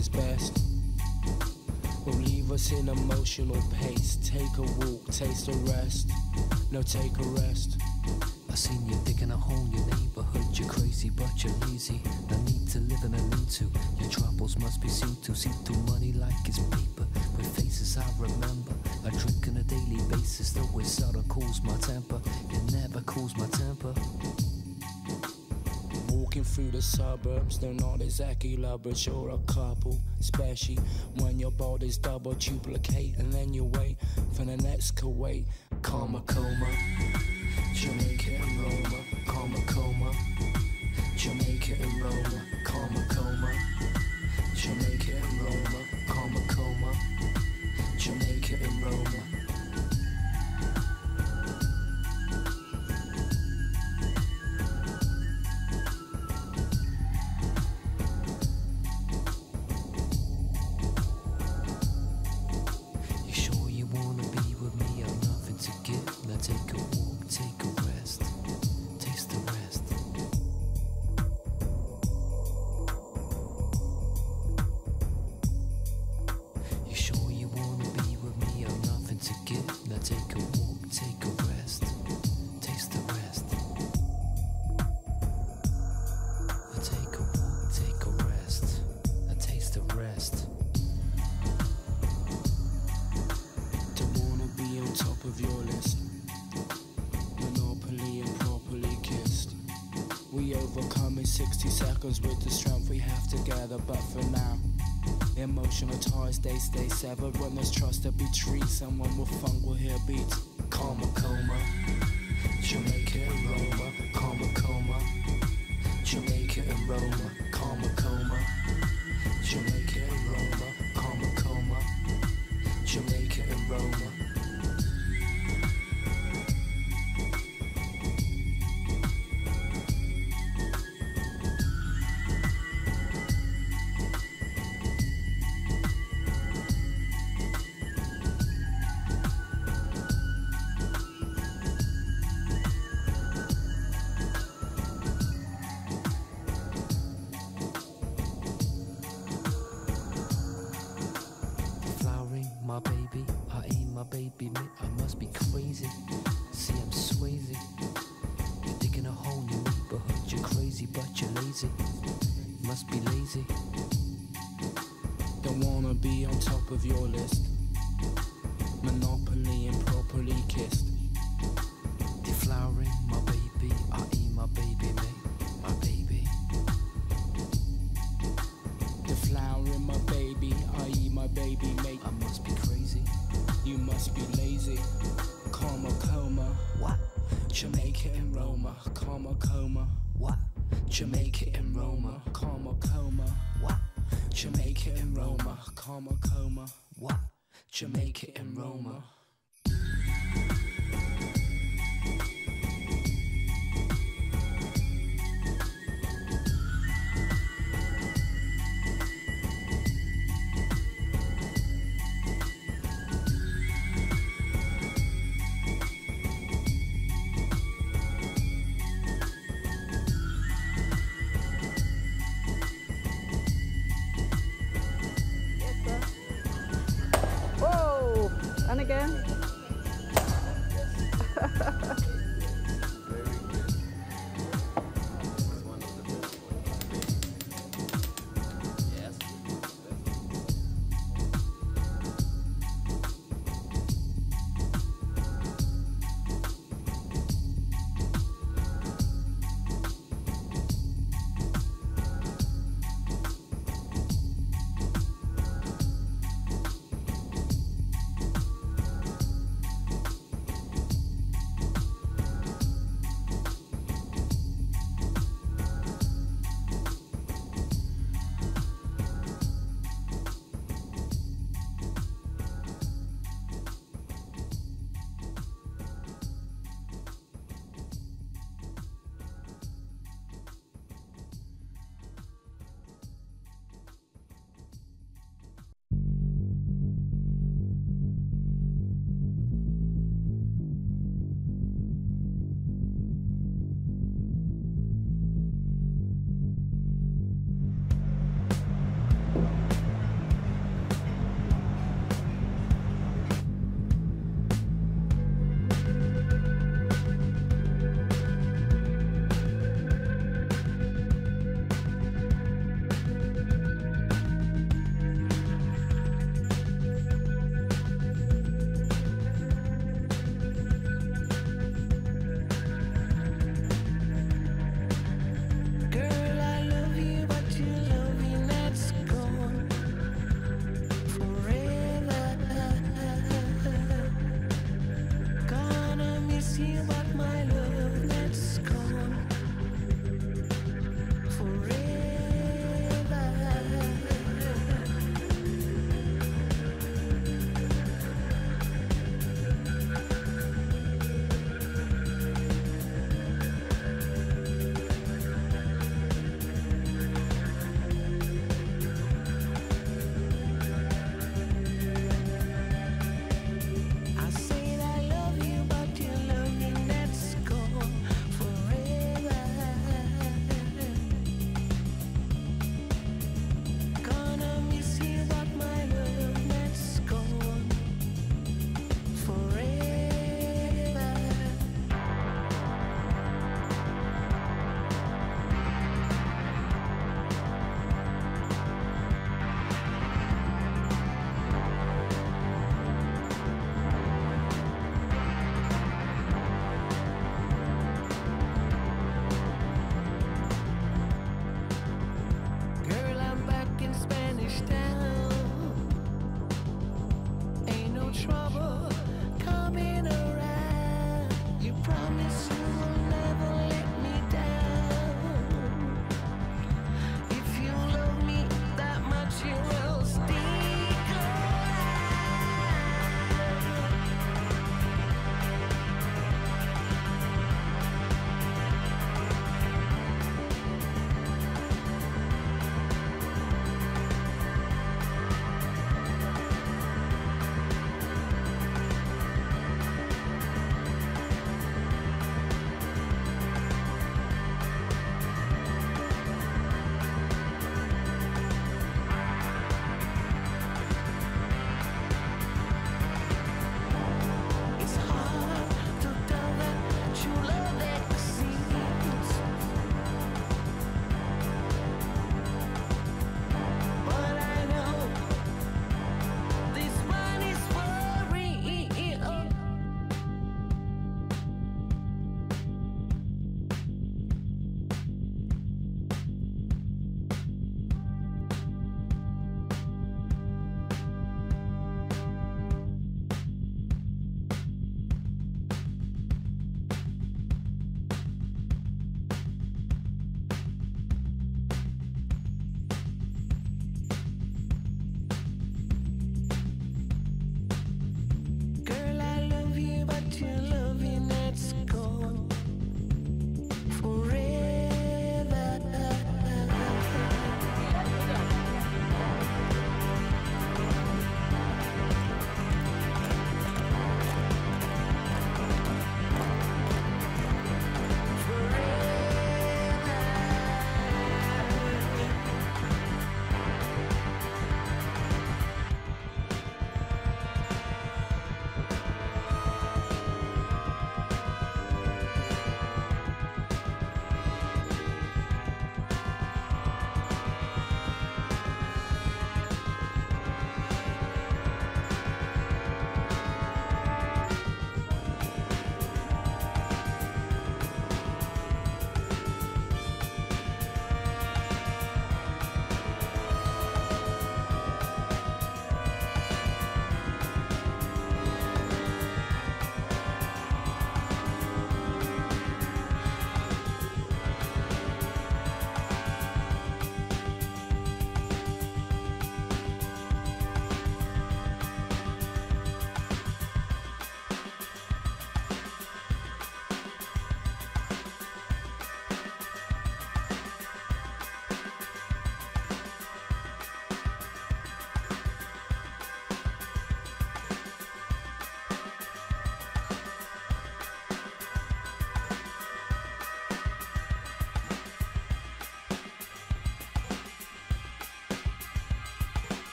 is best will leave us in emotional pace. Take a walk, taste a rest. No, take a rest. I seen you digging a hole in your neighborhood. You're crazy, but you're lazy. No need to live in a lean to. Your troubles must be seen to. See through money like it's paper. With faces I remember. I drink on a daily basis, though it sort cools my temper. It never cools my temper. Walking through the suburbs, they're not exactly lovers, you're a couple. Especially when your body's double duplicate, and then you wait for the next Kuwait. Karma coma, Jamaica and Roma, karma coma, Jamaica and Roma, karma coma, Jamaica and Roma, 60 seconds with the strength we have together, but for now, emotional ties they stay severed. When there's trust, there be trees. Someone with funk will hear beats. Karma coma, Jamaica and Roma, karma coma, Jamaica and Roma, karma coma, Jamaica and Roma, karma coma. Jamaica and must be lazy. Karma coma. What? Jamaica and Roma. Karma coma. What? Jamaica and Roma. Karma coma. What? Jamaica and Roma. Karma coma. What? Jamaica and Roma.